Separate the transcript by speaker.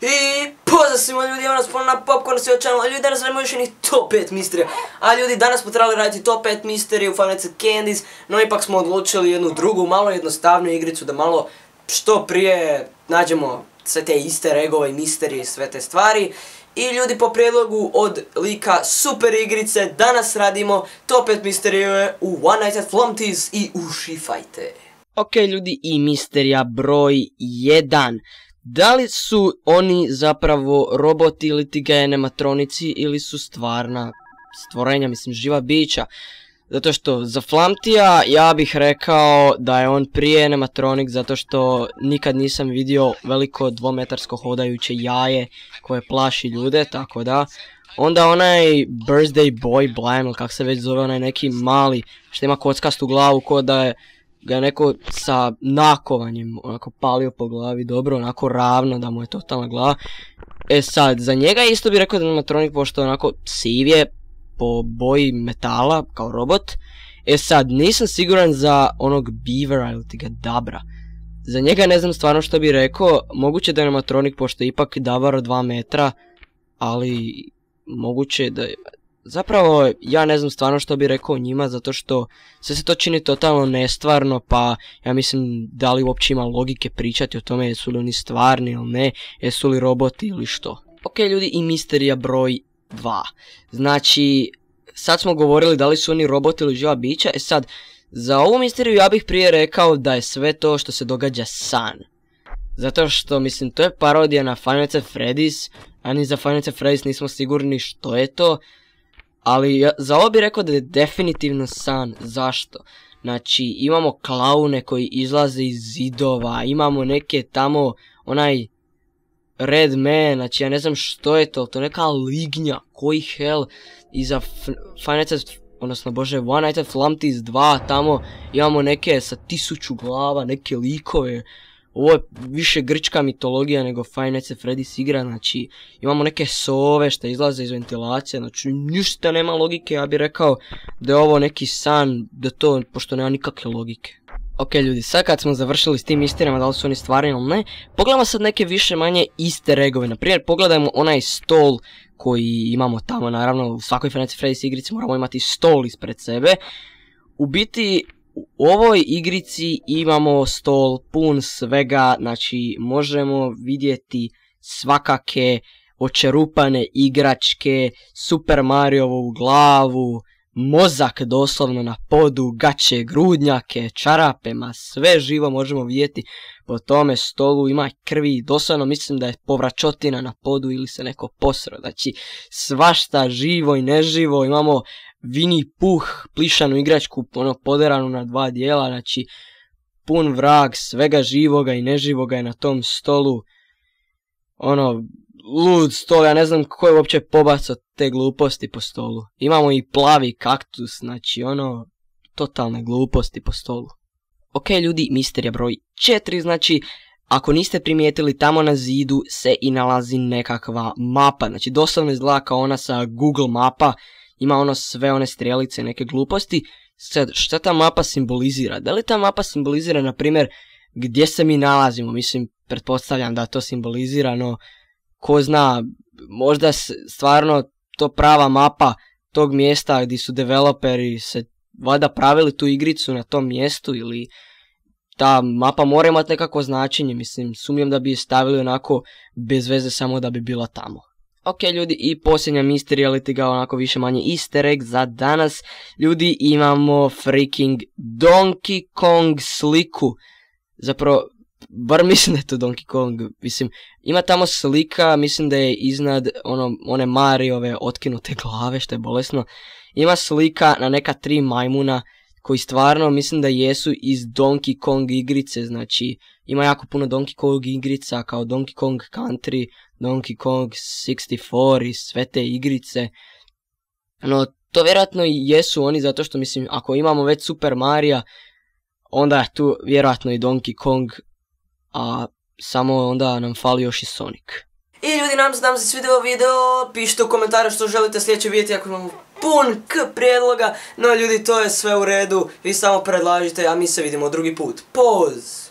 Speaker 1: I pozdrav svima ljudi, nas ponovno na Popcorn se očanalo, ljudi danas radimo još ni top 5 misterija. A ljudi, danas smo trebali raditi top 5 misterija u Nights at Candies, no ipak smo odlučili jednu drugu, malo jednostavniju igricu da malo što prije nađemo sve te iste regove i misterije i sve te stvari. I ljudi po prijedlogu od lika super igrice danas radimo top 5 misterije u One Night at Flumties i uživajte.
Speaker 2: Ok ljudi i misterija broj 1. Da li su oni zapravo roboti ili ti ga animatronici ili su stvarna stvorenja, mislim živa bića? Zato što za Flamtija ja bih rekao da je on prije animatronik zato što nikad nisam vidio veliko dvometarsko hodajuće jaje koje plaši ljude, tako da. Onda onaj Birthday Boy Blime, ili kak se već zove, onaj neki mali što ima kockastu glavu ko da je ga neko sa nakovanjem onako palio po glavi dobro, onako ravno da mu je totalna glava. E sad, za njega isto bih rekao da je animatronik pošto onako siv je po boji metala kao robot. E sad, nisam siguran za onog Beavera ili ti ga Dabra. Za njega ne znam stvarno što bih rekao, moguće da je animatronik pošto je ipak Dabar od 2 metra, ali moguće da je... Zapravo, ja ne znam stvarno što bih rekao njima, zato što sve se to čini totalno nestvarno, pa ja mislim da li uopće ima logike pričati o tome jesu li oni stvarni ili ne, jesu li roboti ili što. Ok ljudi i misterija broj 2. Znači, sad smo govorili da li su oni roboti ili živa bića, e sad, za ovu misteriju ja bih prije rekao da je sve to što se događa san. Zato što, mislim, to je parodija na Final Freddy's, a ni za Final Freddy's nismo sigurni što je to. Ali ja, za ovo bih rekao da je definitivno san. Zašto? Znači, imamo klaune koji izlaze iz zidova, imamo neke tamo, onaj Red Man, znači ja ne znam što je to, to je neka lignja, koji hell, i za Final Fantasy, odnosno bože, One Night at Flumpties 2, tamo imamo neke sa tisuću glava, neke likove, ovo je više grčka mitologija nego Five Nights at Freddy's igra, znači imamo neke sove što izlaze iz ventilacije, znači ništa nema logike, ja bih rekao da je ovo neki san, da to, pošto nema nikakve logike. Ok ljudi, sad kad smo završili s tim istirijama, da li su oni stvarni ili ne, pogledamo sad neke više manje iste regove, na primjer pogledajmo onaj stol koji imamo tamo, naravno u svakoj at Freddy's igrici moramo imati stol ispred sebe, u biti u ovoj igrici imamo stol pun svega, znači možemo vidjeti svakake očerupane igračke, Super Mariovu glavu, mozak doslovno na podu, gaće, grudnjake, čarape, ma sve živo možemo vidjeti po tome stolu, ima krvi, doslovno mislim da je povračotina na podu ili se neko posro, znači svašta živo i neživo, imamo Vini Puh, plišanu igračku, ono poderanu na dva dijela, znači pun vrag svega živoga i neživoga je na tom stolu. Ono, lud stol, ja ne znam ko je uopće pobacao te gluposti po stolu. Imamo i plavi kaktus, znači ono, totalne gluposti po stolu. Ok ljudi, misterija broj 4, znači ako niste primijetili tamo na zidu se i nalazi nekakva mapa, znači doslovno izgleda kao ona sa Google mapa, ima ono sve one strelice, neke gluposti. Sad, šta ta mapa simbolizira? Da li ta mapa simbolizira, na primjer, gdje se mi nalazimo? Mislim, pretpostavljam da to simbolizira, no ko zna, možda stvarno to prava mapa tog mjesta gdje su developeri se vada pravili tu igricu na tom mjestu ili ta mapa mora imati nekako značenje, mislim, sumnjam da bi je stavili onako bez veze samo da bi bila tamo. Ok ljudi i posljednja ili ga onako više manje easter egg za danas. Ljudi imamo freaking Donkey Kong sliku. Zapravo, bar mislim da je to Donkey Kong, mislim, ima tamo slika, mislim da je iznad ono, one Mariove otkinute glave, što je bolesno. Ima slika na neka tri majmuna koji stvarno mislim da jesu iz Donkey Kong igrice, znači ima jako puno Donkey Kong igrica kao Donkey Kong Country, Donkey Kong 64 i sve te igrice. No, to vjerojatno i jesu oni zato što mislim, ako imamo već Super Mario, onda je tu vjerojatno i Donkey Kong, a samo onda nam fali još i Sonic.
Speaker 1: I ljudi, nam se vam se svidio video, pišite u komentarju što želite sljedeće vidjeti ako imamo
Speaker 2: pun k prijedloga, no ljudi to je sve u redu, vi samo predlažite, a mi se vidimo drugi put. Poz!